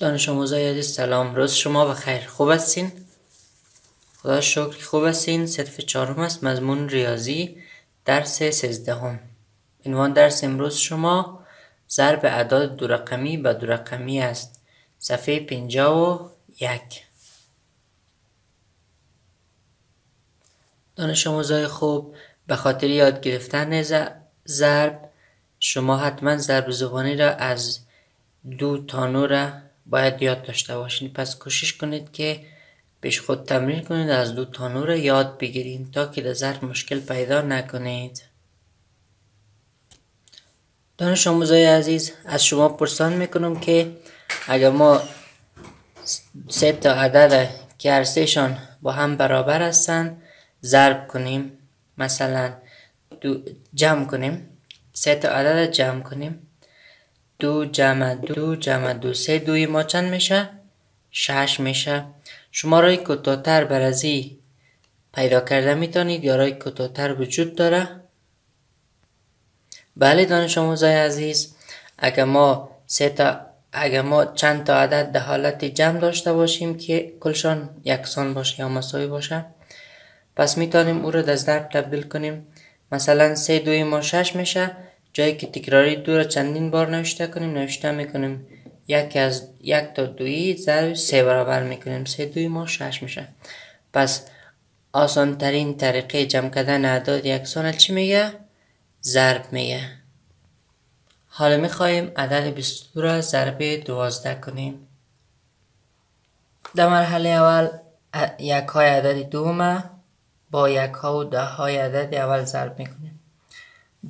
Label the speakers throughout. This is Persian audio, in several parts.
Speaker 1: دانش آموزای عزیز سلام. روز شما بخیر. خوب هستین؟ خدا شکر خوب هستین. صرف چهارم است. مضمون ریاضی درس سیزدهم. عنوان درس امروز شما ضرب اعداد دو رقمی به دو رقمی است. صفحه پنجاه و یک. دانش آموزای خوب به خاطر یاد گرفتن ضرب شما حتما ضرب زبانی را از دو تا نو باید یاد داشته باشین. پس کوشش کنید که پیش خود تمرین کنید از دو تا نور یاد بگیرید تا که در ضرب مشکل پیدا نکنید. دانش آموزای عزیز از شما پرسان می‌کنم که اگر ما سه تا عدد که هر با هم برابر هستند ضرب کنیم. مثلا دو جمع کنیم. سه تا عدد جمع کنیم. دو جمع دو جمع دو سه دوی ما چند میشه؟ شش میشه. شما رای کتاتر بر ازی پیدا کرده می‌تونید یا رای کتاتر وجود داره؟ بله دانش آموزای عزیز اگر ما سه تا اگر ما چند تا عدد در حالت جمع داشته باشیم که کلشان یکسان باشه یا مساوی باشه پس می‌تونیم او رو در ضرب تبدیل کنیم. مثلا سه دوی ما شش میشه. جایی که تکراری دو را چندین بار نوشته کنیم نوشته می‌کنیم یک از یک تا دوی ضرب سه برابر می‌کنیم. سه دوی ما شش میشه. پس آسان ترین طریقه جمع کردن اعداد یکسان چی میگه؟ ضرب میگه. حالا می‌خواهیم عدد 22 را ضرب دوازده کنیم. در مرحله اول یک های عدد دومه با یک ها و ده های عدد اول ضرب می‌کنیم.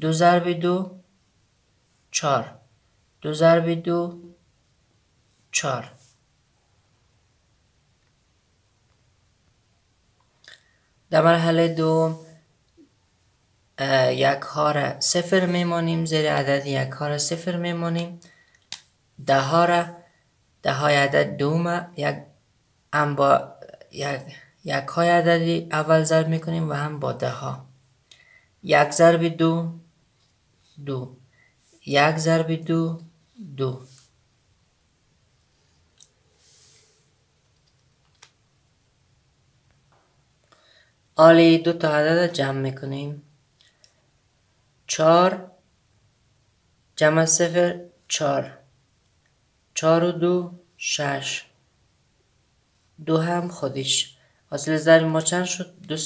Speaker 1: دو ضرب دو چار دو ضرب دو چار در مرحله دوم یک ها را صفر میمانیم زیر عدد یک ها را صفر میمانیم. ده ها را ده های عدد دوم یک هم با یک یک های عددی اول ضرب می‌کنیم و هم با ده ها یک ضرب دو دو. یک ضرب دو دو. حالی دو تا عدد جمع می‌کنیم. چار جمع صفر چار چار و دو شش. دو هم خودش. حاصل ضرب ما چند شد؟ دو,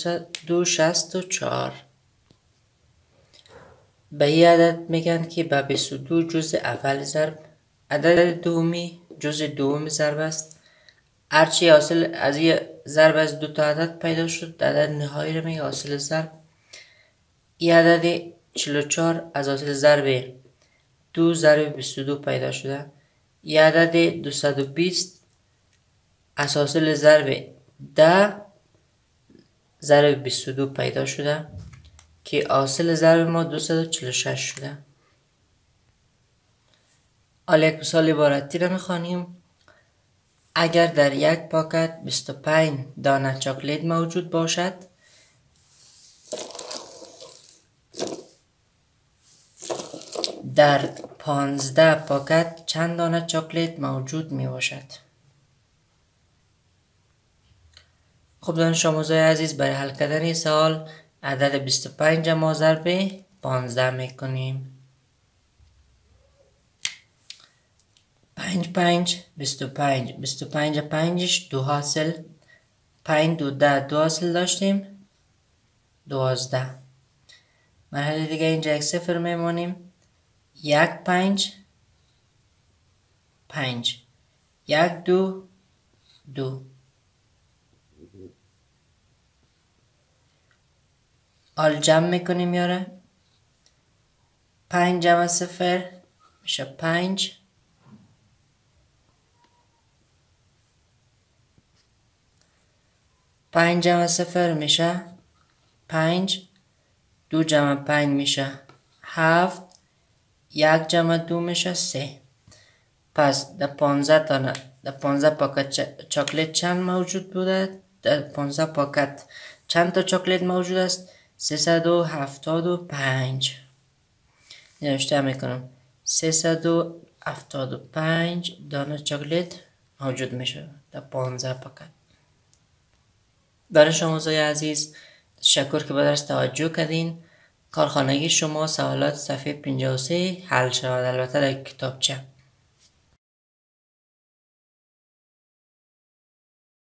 Speaker 1: دو شست و چار به این عدد میگن که به 22 جز اول ضرب عدد دومی جز دوم ضرب است. هرچی حاصل از این ضرب از دو تا عدد پیدا شد عدد نهایی رو میگه حاصل ضرب. این عدد 44 از حاصل ضرب دو ضرب 22 پیدا شده. این عدد 220 از حاصل ضرب ده ضرب 22 پیدا شده. که حاصل ضرب ما 246 شده. حالا یک مثال عبارتی رو می‌خوانیم. اگر در یک پاکت 25 دانه چاکلیت موجود باشد در 15 پاکت چند دانه چاکلیت موجود می باشد خب دانش آموزای عزیز برای حل کردن سوال عدد 25 ما ضرب 15 می‌کنیم. 5 5 25 25 پنجش دو حاصل. 5 دو ده. دو حاصل داشتیم. دوازده. مرحله دیگه اینجا یک صفر میمونیم. یک پنج. پنج. یک دو. دو. حال جمع می‌کنیم یاره. پنج جمع صفر میشه پنج. پنج جمع صفر میشه پنج. دو جمع پنج میشه هفت. یک جمع دو میشه سه. پس در پانزه تانه در پانزه پاکت چاکلیت چند موجود بوده؟ در پانزه پاکت چند تا چاکلیت موجود است؟ سیصد و هفتاد و پنج. نوشته می‌کنم. سیصد و دانه چاکلیت موجود میشه. در پانزه فقط برای شما زای عزیز تشکر که به درس توجه کردین. کارخانگی شما سوالات صفحه 53 حل شود. البته در کتابچه.